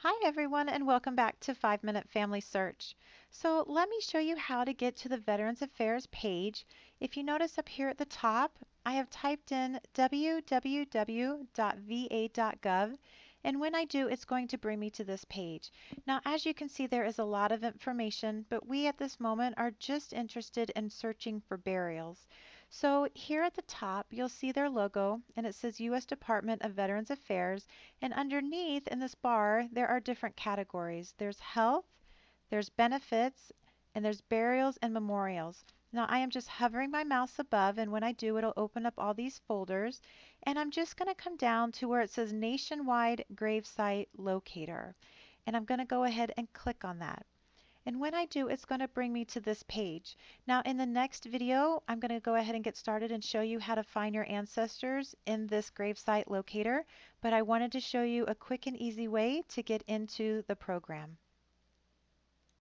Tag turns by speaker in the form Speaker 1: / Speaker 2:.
Speaker 1: Hi everyone and welcome back to 5 Minute Family Search. So let me show you how to get to the Veterans Affairs page. If you notice up here at the top, I have typed in www.va.gov and when I do it's going to bring me to this page. Now as you can see there is a lot of information but we at this moment are just interested in searching for burials. So here at the top, you'll see their logo and it says U.S. Department of Veterans Affairs. And underneath in this bar, there are different categories. There's health, there's benefits, and there's burials and memorials. Now I am just hovering my mouse above and when I do it'll open up all these folders and I'm just going to come down to where it says Nationwide Gravesite Locator and I'm going to go ahead and click on that. And when I do, it's going to bring me to this page. Now in the next video, I'm going to go ahead and get started and show you how to find your ancestors in this gravesite locator, but I wanted to show you a quick and easy way to get into the program.